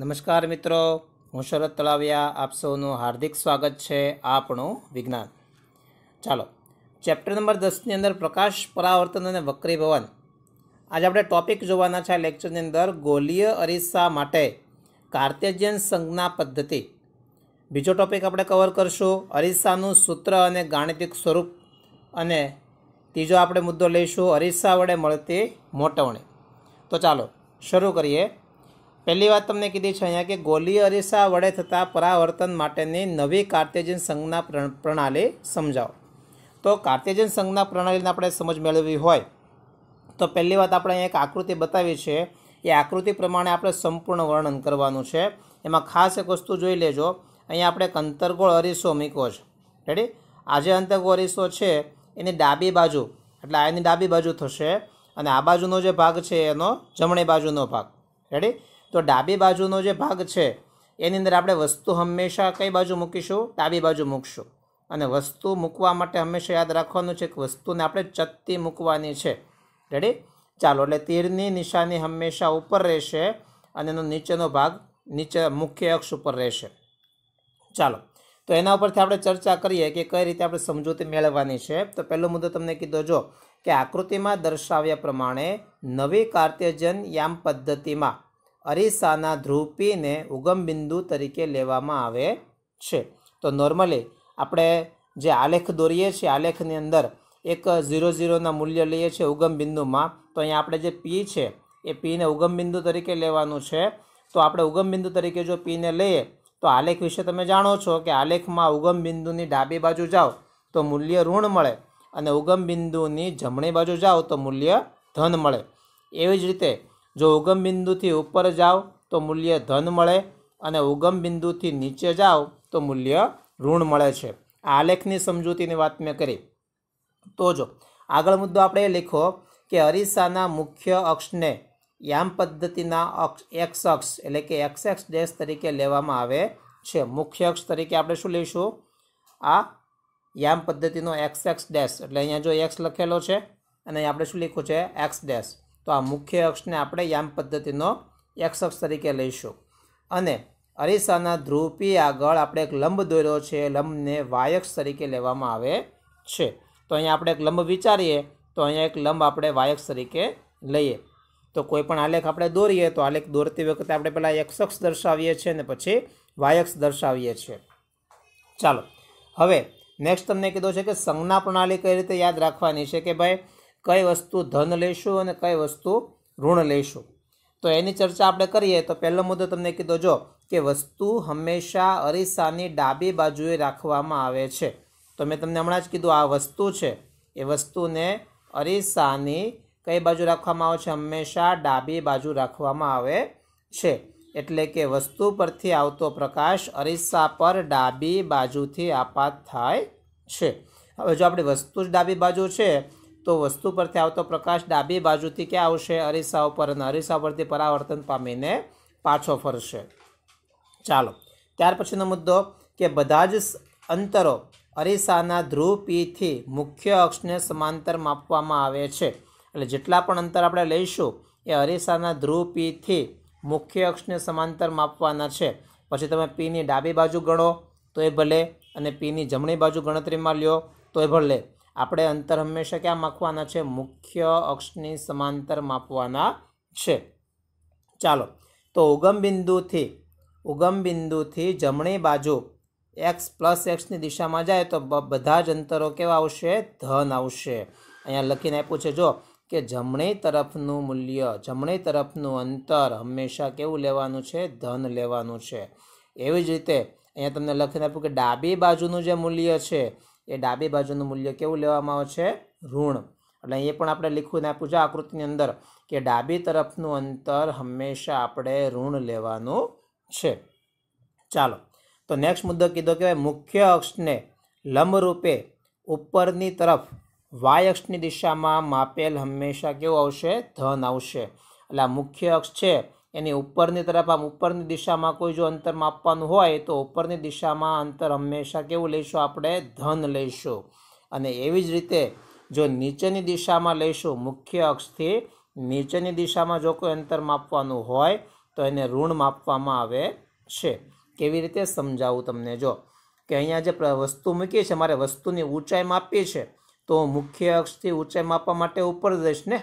નમસ્કાર મિત્રો, હું શરદ તળાવિયા આપ સૌનું હાર્દિક સ્વાગત છે આપણું વિજ્ઞાન. ચાલો, ચેપ્ટર નંબર દસની અંદર પ્રકાશ પરાવર્તન અને વક્રીભવન. આજે આપણે ટોપિક જોવાના છે આ લેક્ચરની અંદર ગોલીય અરીસા માટે કાર્તેજિયન સંજ્ઞા પદ્ધતિ. બીજો ટોપિક આપણે કવર કરશું, અરીસાનું સૂત્ર અને ગાણિતિક સ્વરૂપ. અને ત્રીજો આપણે મુદ્દો લઈશું, અરીસા વડે મળતી મોટવણી. તો ચાલો, શરૂ કરીએ. પહેલી વાત તમને કીધી છે અહીંયા કે ગોલીય અરીસા વડે થતા પરાવર્તન માટેની નવી કાર્તેજન સંજ્ઞા પ્ર- પ્રણાલી સમજાવો. તો કાર્તેજન સંજ્ઞા પ્રણાલીને આપણે સમજ મેળવવી હોય, તો પહેલી વાત આપણે અહીંયા એક આકૃતિ બતાવી છે. એ આકૃતિ પ્રમાણે આપણે સંપૂર્ણ વર્ણન કરવાનું છે. એમાં ખાસ એક વસ્તુ જોઈ લેજો. અહીંયા આપણે એક અંતર્ગોળ અરીસો મૂક્યો છે. રેડી આ જે અંતર્ગોળ અરીસો છે, એની ડાબી બાજુ, એટલે આ એની ડાબી બાજુ થશે અને આ બાજુનો જે ભાગ છે, એનો જમણી બાજુનો ભાગ. રેડી તો ડાબી બાજુનો જે ભાગ છે, એની અંદર આપણે વસ્તુ હંમેશા કઈ બાજુ મૂકીશું? ડાબી બાજુ મૂકશું. અને વસ્તુ મૂકવા માટે હંમેશા યાદ રાખવાનું છે કે વસ્તુને આપણે ચત્તી મૂકવાની છે. રેડી ચાલો, એટલે તીરની નિશાની હંમેશા ઉપર રહેશે અને એનો નીચેનો ભાગ નીચે મુખ્ય અક્ષ ઉપર રહેશે. ચાલો, તો એના ઉપરથી આપણે ચર્ચા કરીએ કે કઈ રીતે આપણે સમજૂતી મેળવવાની છે. તો પહેલો મુદ્દો તમને કીધો જો કે આકૃતિમાં દર્શાવ્યા પ્રમાણે નવી કાર્તેજન યામ પદ્ધતિમાં અરીસાના ધ્રુવપીને ઉગમ બિંદુ તરીકે લેવામાં આવે છે. તો નોર્મલી આપણે જે આલેખ દોરીએ છીએ, આલેખની અંદર એક ઝીરો ઝીરોના મૂલ્ય લઈએ છીએ ઉગમ બિંદુમાં તો અહીંયા આપણે જે પી છે, એ પીને ઉગમ બિંદુ તરીકે લેવાનું છે. તો આપણે ઉગમ બિંદુ તરીકે જો પીને લઈએ, તો આલેખ વિશે તમે જાણો છો કે આલેખમાં ઉગમ બિંદુની ડાબી બાજુ જાઓ, તો મૂલ્ય ઋણ મળે અને ઉગમ બિંદુની જમણી બાજુ જાઓ, તો મૂલ્ય ધન મળે. એવી જ રીતે જો ઉગમ બિંદુથી ઉપર જાઓ તો મૂલ્ય ધન મળે અને ઉગમ બિંદુથી નીચે જાઓ તો મૂલ્ય ઋણ મળે છે. આ આલેખની સમજૂતીની વાત મેં કરી. તો જો, આગળ મુદ્દો આપણે એ લખો કે અરીસાના મુખ્ય અક્ષને યામ પદ્ધતિના અક્ષ, એક્સ અક્ષ એટલે કે એક્સ એક્સ ડેશ તરીકે લેવામાં આવે છે. મુખ્ય અક્ષ તરીકે આપણે શું લઈશું? આ યામ પદ્ધતિનો એક્સ એક્સ ડેશ. એટલે અહીંયા જો એક્સ લખેલો છે, અને આપણે શું લખ્યું છે? X dash. તો આ મુખ્ય અક્ષને આપણે યામ પદ્ધતિનો એક્સ અક્ષ તરીકે લઈશું. અને અરીસાના ધ્રુવપી આગળ આપણે એક લંબ દોર્યો છે. લંબને વાયક્ષ તરીકે લેવામાં આવે છે. તો અહીંયા આપણે એક લંબ વિચારીએ, તો અહીંયા એક લંબ આપણે વાયક્ષ તરીકે લઈએ. તો કોઈ પણ આલેખ આપણે દોરીએ, તો આલેખ દોરતી વખતે આપણે પહેલાં એક્સ અક્ષ દર્શાવીએ છીએ અને પછી વાયક્ષ દર્શાવીએ છીએ. ચાલો. હવે નેક્સ્ટ તમને કીધું છે કે સંજ્ઞા પ્રણાલી કઈ રીતે યાદ રાખવાની છે કે ભાઈ કઈ વસ્તુ ધન લઈશું અને કઈ વસ્તુ ઋણ લઈશું તો એની ચર્ચા આપણે કરીએ તો પહેલો મુદ્દો તમને કીધો, જો કે વસ્તુ હંમેશા અરીસાની ડાબી બાજુએ રાખવામાં આવે છે. તો મેં તમને હમણાં જ કીધું આ વસ્તુ છે. એ વસ્તુને અરીસાની કઈ બાજુ રાખવામાં આવે છે? હંમેશા ડાબી બાજુ રાખવામાં આવે છે. એટલે કે વસ્તુ પરથી આવતો પ્રકાશ અરીસા પર ડાબી બાજુથી આપાત થાય છે. હવે જો આપણી વસ્તુ જ ડાબી બાજુ છે તો વસ્તુ પરથી આવતો પ્રકાશ ડાબી બાજુથી ક્યાં આવશે? અરીસા ઉપર અને અરીસા પરથી પરાવર્તન પામીને પાછો ફરશે. ચાલો, ત્યાર પછીનો મુદ્દો કે બધા જ અંતરો અરીસાના ધ્રુવ પીથી મુખ્ય અક્ષને સમાંતર માપવામાં આવે છે. એટલે જેટલા પણ અંતર આપણે લઈશું, એ અરીસાના ધ્રુવ પીથી મુખ્ય અક્ષને સમાંતર માપવાના છે. પછી તમે પીની ડાબી બાજુ ગણો, તોય ભલે, અને પીની જમણી બાજુ ગણતરીમાં લ્યો, તોય ભલે. આપણે અંતર હંમેશા ક્યાં માપવાના છે? મુખ્ય અક્ષની સમાંતર માપવાના છે. ચાલો, તો ઉગમ બિંદુથી ઉગમ બિંદુથી જમણી બાજુ એક્સ પ્લસ એક્સની દિશામાં જાય તો બધા જ અંતરો કેવા આવશે? ધન આવશે. અહીંયા લખીને આપ્યું છે, જો, કે જમણી તરફનું મૂલ્ય, જમણી તરફનું અંતર હંમેશા કેવું લેવાનું છે? ધન લેવાનું છે. એવી જ રીતે અહીંયા તમને લખીને આપ્યું કે ડાબી બાજુનું જે મૂલ્ય છે એ ડાબી બાજુનું મૂલ્ય કેવું લેવામાં આવે છે? ઋણ. એટલે એ પણ આપણે લીખવું ને છે આકૃતિની અંદર કે ડાબી તરફનું અંતર હંમેશા આપણે ઋણ લેવાનું છે. ચાલો. તો નેક્સ્ટ મુદ્દો કીધો કે મુખ્ય અક્ષને લંબરૂપે ઉપરની તરફ વાય અક્ષની દિશામાં માપેલ હંમેશા કેવું આવશે? ધન આવશે. એટલે આ મુખ્ય અક્ષ છે એની ઉપરની તરફ, આમ ઉપરની દિશામાં કોઈ જો અંતર માપવાનું હોય, તો ઉપરની દિશામાં અંતર હંમેશા કેવું લઈશું આપણે? ધન લઈશું. અને એવી જ રીતે જો નીચેની દિશામાં લઈશું, મુખ્ય અક્ષથી નીચેની દિશામાં જો કોઈ અંતર માપવાનું હોય, તો એને ઋણ માપવામાં આવે છે. કેવી રીતે? સમજાવું તમને. જો કે અહીંયા જે વસ્તુ મૂકી છે મારે વસ્તુની ઊંચાઈ માપી છે, તો મુખ્ય અક્ષથી ઊંચાઈ માપવા માટે ઉપર જઈશ ને?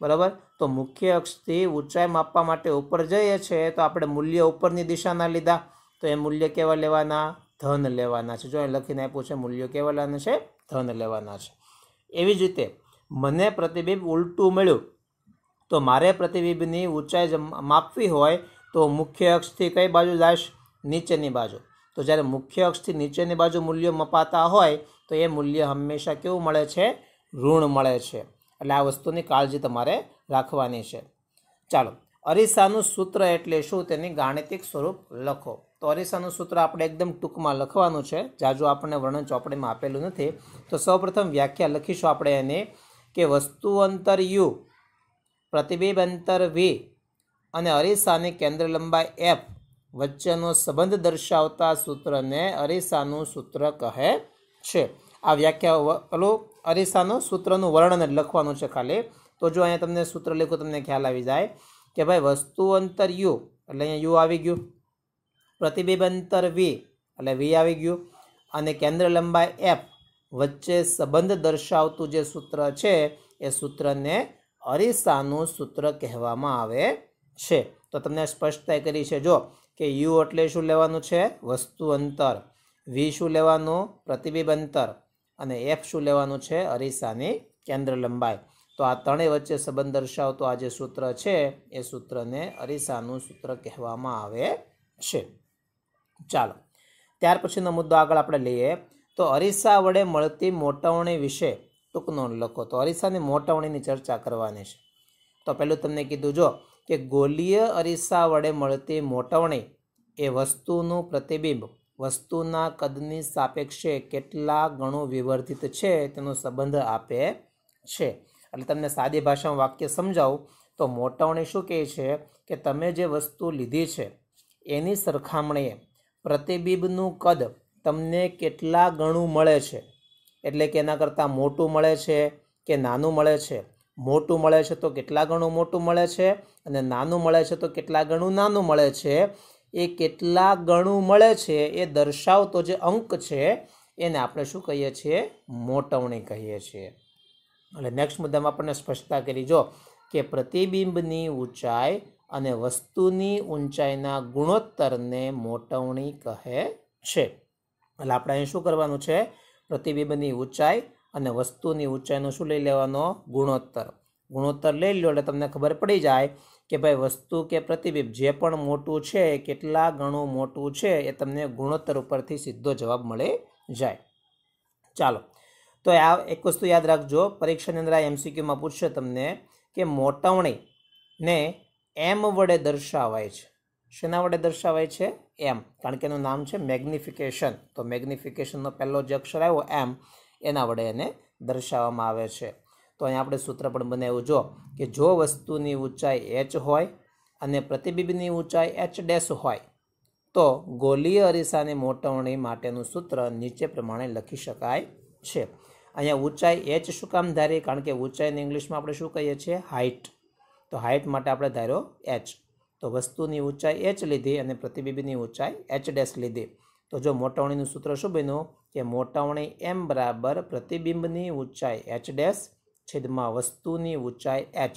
બરાબર? તો મુખ્ય અક્ષથી ઊંચાઈ માપવા માટે ઉપર જઈએ છે, તો આપણે મૂલ્ય ઉપરની દિશાના લીધા, તો એ મૂલ્ય કેવા લેવાના? ધન લેવાના છે. જો અહીં લખીને આપ્યું છે, મૂલ્યો કેવા લેવાના છે? ધન લેવાના છે. એવી જ રીતે મને પ્રતિબિંબ ઉલટું મળ્યું, તો મારે પ્રતિબિંબની ઊંચાઈ માપવી હોય, તો મુખ્ય અક્ષથી કઈ બાજુ જાશ નીચેની બાજુ. તો જ્યારે મુખ્ય અક્ષથી નીચેની બાજુ મૂલ્યો મપાતા હોય, તો એ મૂલ્ય હંમેશા કેવું મળે છે? ઋણ મળે છે. એટલે આ વસ્તુની કાળજી તમારે રાખવાની છે. ચાલો, અરીસાનું સૂત્ર એટલે શું? તેની ગાણિતિક સ્વરૂપ લખો. તો અરીસાનું સૂત્ર આપણે એકદમ ટૂંકમાં લખવાનું છે. જાજુ આપણને વર્ણન ચોપડીમાં આપેલું નથી. તો સૌપ્રથમ વ્યાખ્યા લખીશું આપણે એની કે વસ્તુ અંતર યુ, પ્રતિબિંબ અંતર વી અને અરીસાની કેન્દ્ર લંબાઈ એફ વચ્ચેનો સંબંધ દર્શાવતા સૂત્રને અરીસાનું સૂત્ર કહે છે. આ વ્યાખ્યા ઓલો અરીસાનું સૂત્રનું વર્ણન લખવાનું છે ખાલી. તો જો અહીંયા તમને સૂત્ર લખું તમને ખ્યાલ આવી જાય કે ભાઈ વસ્તુ અંતર યુ, એટલે અહીંયા યુ આવી ગયું. પ્રતિબિંબ અંતર વી, એટલે વી આવી ગયું. અને કેન્દ્ર લંબાઈ એફ વચ્ચે સંબંધ દર્શાવતું જે સૂત્ર છે, એ સૂત્રને અરીસાનું સૂત્ર કહેવામાં આવે છે. તો તમને સ્પષ્ટતા કરી છે, જો કે યુ એટલે શું લેવાનું છે? વસ્તુ અંતર. વી શું લેવાનું? પ્રતિબિંબ અંતર. અને એફ શું લેવાનું છે? અરીસાની કેન્દ્ર લંબાઈ. તો આ ત્રણેય વચ્ચે સંબંધ દર્શાવતો આ જે સૂત્ર છે, એ સૂત્રને અરીસાનું સૂત્ર કહેવામાં આવે છે. ચાલો. ત્યાર પછીનો મુદ્દો આગળ આપણે લઈએ. તો અરીસા વડે મળતી મોટવણી વિશે ટૂંક નોંધ લખો. તો અરીસાની મોટવણીની ચર્ચા કરવાની છે. તો પહેલું તમને કીધું, જો કે ગોલીય અરીસા વડે મળતી મોટવણી એ વસ્તુનું પ્રતિબિંબ વસ્તુના કદની સાપેક્ષે કેટલા ગણું વિવર્ધિત છે તેનો સંબંધ આપે છે. એટલે તમને સાદી ભાષામાં વાક્ય સમજાવું તો મોટવણી શું કહે છે કે તમે જે વસ્તુ લીધી છે, એની સરખામણીએ પ્રતિબિંબનું કદ તમને કેટલા ગણું મળે છે? એટલે કે એના કરતાં મોટું મળે છે કે નાનું મળે છે? મોટું મળે છે તો કેટલા ગણું મોટું મળે છે? અને નાનું મળે છે તો કેટલા ગણું નાનું મળે છે? એ કેટલા ગણું મળે છે એ દર્શાવતો જે અંક છે, એને આપણે શું કહીએ છીએ? મોટવણી કહીએ છીએ. એટલે નેક્સ્ટ મુદ્દામાં આપણને સ્પષ્ટતા કરી, જો કે પ્રતિબિંબની ઊંચાઈ અને વસ્તુની ઊંચાઈના ગુણોત્તરને મોટવણી કહે છે. એટલે આપણે અહીં શું કરવાનું છે? પ્રતિબિંબની ઊંચાઈ અને વસ્તુની ઊંચાઈનો શું લઈ લેવાનો? ગુણોત્તર. ગુણોત્તર લઈ લો એટલે તમને ખબર પડી જાય કે ભાઈ વસ્તુ કે પ્રતિબિંબ જે પણ મોટું છે, કેટલા ગણું મોટું છે એ તમને ગુણોત્તર ઉપરથી સીધો જવાબ મળી જાય. ચાલો, તો આ એક વસ્તુ યાદ રાખજો. પરીક્ષાની અંદર આ એમસીક્યુમાં પૂછશે તમને કે મોટવણીને એમ વડે દર્શાવાય છે. શેના વડે દર્શાવાય છે? એમ કારણ કે એનું નામ છે મેગ્નિફિકેશન. તો મેગ્નિફિકેશનનો પહેલો જે અક્ષર આવ્યો એમ એના વડે એને દર્શાવવામાં આવે છે. તો અહીંયા આપણે સૂત્ર પણ બનાવ્યું. જો કે જો વસ્તુની ઊંચાઈ એચ હોય અને પ્રતિબિંબની ઊંચાઈ એચ ડેશ હોય, તો ગોલીય અરીસાની મોટવણી માટેનું સૂત્ર નીચે પ્રમાણે લખી શકાય છે. અહીંયા ઊંચાઈ એચ શું કામ ધારી? કારણ કે ઊંચાઈને ઇંગ્લિશમાં આપણે શું કહીએ છીએ? હાઇટ તો હાઇટ માટે આપણે ધાર્યો એચ તો વસ્તુની ઊંચાઈ એચ લીધી અને પ્રતિબિંબની ઊંચાઈ એચ ડેશ લીધી. તો જો મોટવણીનું સૂત્ર શું બન્યું? કે મોટવણી એમ બરાબર પ્રતિબિંબની ઊંચાઈ એચ ડેશ છેદમાં વસ્તુની ઊંચાઈ એચ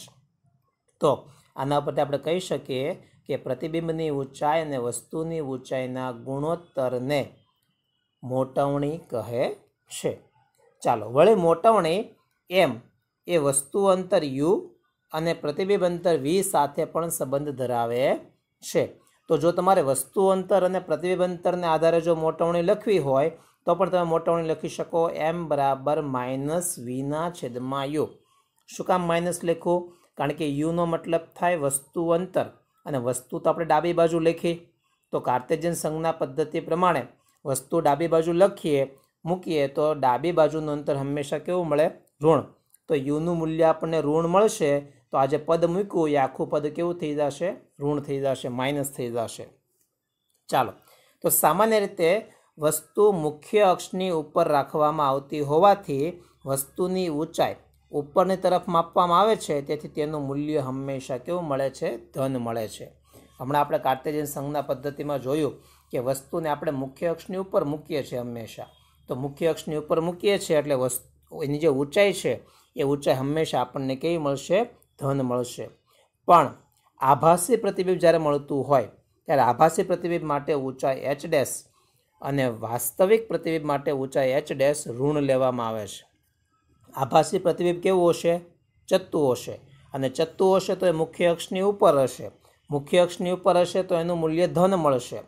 તો આના પરથી આપણે કહી શકીએ કે પ્રતિબિંબની ઊંચાઈ અને વસ્તુની ઊંચાઈના ગુણોત્તરને મોટવણી કહે છે. ચાલો, વળી મોટવણી એમ એ વસ્તુ અંતર યુ અને પ્રતિબિંબ અંતર વી સાથે પણ સંબંધ ધરાવે છે. તો જો તમારે વસ્તુ અંતર અને પ્રતિબિંબ અંતરને આધારે જો મોટવણી લખવી હોય તો પણ તમે મોટવણી લખી શકો એમ બરાબર માઇનસ વીના છેદમાં યુ. શું કામ માઇનસ લખું? કારણ કે યુનો મતલબ થાય વસ્તુ અંતર. અને વસ્તુ તો આપણે ડાબી બાજુ લખી. તો કાર્તેજન સંજ્ઞા પદ્ધતિ પ્રમાણે વસ્તુ ડાબી બાજુ લખીએ, મૂકીએ તો ડાબી બાજુનું અંતર હંમેશા કેવું મળે? ઋણ. તો યુનું મૂલ્ય આપણને ઋણ મળશે, તો આજે પદ મૂક્યું, એ આખું પદ કેવું થઈ જશે? ઋણ થઈ જશે, માઇનસ થઈ જશે. ચાલો. તો સામાન્ય રીતે વસ્તુ મુખ્ય અક્ષની ઉપર રાખવામાં આવતી હોવાથી વસ્તુની ઊંચાઈ ઉપરની તરફ માપવામાં આવે છે, તેથી તેનું મૂલ્ય હંમેશા કેવું મળે છે? ધન મળે છે. હમણાં આપણે કાર્ટેજિયન સંજ્ઞા પદ્ધતિમાં જોયું કે વસ્તુને આપણે મુખ્ય અક્ષની ઉપર મૂકીએ છીએ હંમેશા. તો મુખ્ય અક્ષની ઉપર મૂકીએ છીએ એટલે વસ્તુ, એની જે ઊંચાઈ છે, એ ઊંચાઈ હંમેશા આપણને કેવી મળશે? ધન મળશે. પણ આભાસી પ્રતિબિંબ જ્યારે મળતું હોય, ત્યારે આભાસી પ્રતિબિંબ માટે ઊંચાઈ એચ ડેશ અને વાસ્તવિક પ્રતિબિંબ માટે ઊંચાઈ એચ ડેશ ઋણ લેવામાં આવે છે. આભાસી પ્રતિબિંબ કેવું હશે? ચત્તુ હશે. અને ચત્તુ હશે તો એ મુખ્ય અક્ષની ઉપર હશે. મુખ્ય અક્ષની ઉપર હશે તો એનું મૂલ્ય ધન મળશે.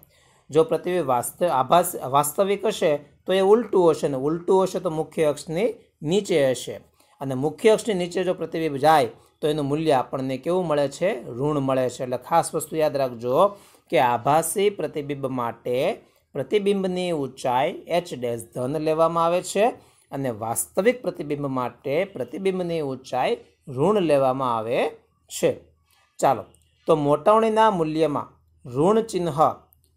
જો પ્રતિબિંબ વાસ્ત, આભાસ, વાસ્તવિક હશે તો એ ઉલટું હશે ને ઉલટું હશે તો મુખ્ય અક્ષની નીચે હશે. અને મુખ્ય અક્ષની નીચે જો પ્રતિબિંબ જાય તો એનું મૂલ્ય આપણને કેવું મળે છે? ઋણ મળે છે. એટલે ખાસ વસ્તુ યાદ રાખજો કે આભાસી પ્રતિબિંબ માટે પ્રતિબિંબની ઊંચાઈ એચ ડેશ ધન લેવામાં આવે છે અને વાસ્તવિક પ્રતિબિંબ માટે પ્રતિબિંબની ઊંચાઈ ઋણ લેવામાં આવે છે. ચાલો, તો મોટવણીના મૂલ્યમાં ઋણ ચિહ્ન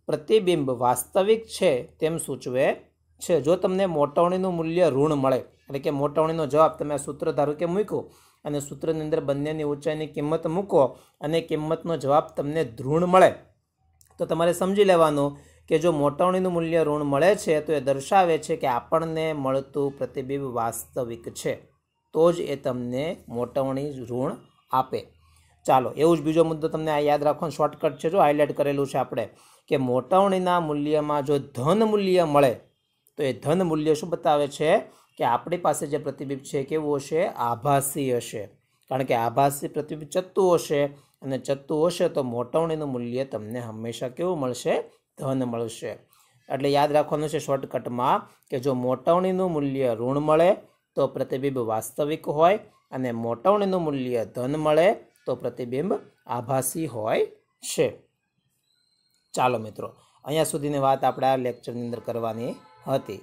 પ્રતિબિંબ વાસ્તવિક છે તેમ સૂચવે છે. જો તમને મોટવણીનું મૂલ્ય ઋણ મળે, એટલે કે મોટવણીનો જવાબ તમે સૂત્ર ધારો કે મૂકો અને સૂત્રની અંદર બંનેની ઊંચાઈની કિંમત મૂકો અને કિંમતનો જવાબ તમને ધૃણ મળે, તો તમારે સમજી લેવાનું કે જો મોટવણીનું મૂલ્ય ઋણ મળે છે, તો એ દર્શાવે છે કે આપણને મળતું પ્રતિબિંબ વાસ્તવિક છે. તો જ એ તમને મોટવણી ઋણ આપે. ચાલો, એવું જ બીજો મુદ્દો તમને આ યાદ રાખવાનો શોર્ટકટ છે. જો હાઇલાઇટ કરેલું છે આપણે કે મોટવણીના મૂલ્યમાં જો ધન મૂલ્ય મળે, તો એ ધન મૂલ્ય શું બતાવે છે? કે આપણી પાસે જે પ્રતિબિંબ છે કેવું હશે? આભાસી હશે. કારણ કે આભાસી પ્રતિબિંબ ચત્તુ હશે. અને ચત્તુ હશે તો મોટવણીનું મૂલ્ય તમને હંમેશા કેવું મળશે? ધન મળશે. એટલે યાદ રાખવાનું છે શોર્ટકટમાં કે જો મોટવણીનું મૂલ્ય ઋણ મળે, તો પ્રતિબિંબ વાસ્તવિક હોય અને મોટવણીનું મૂલ્ય ધન મળે, તો પ્રતિબિંબ આભાસી હોય છે. ચાલો મિત્રો, અહીંયા સુધીની વાત આપણે આ લેક્ચરની અંદર કરવાની હતી.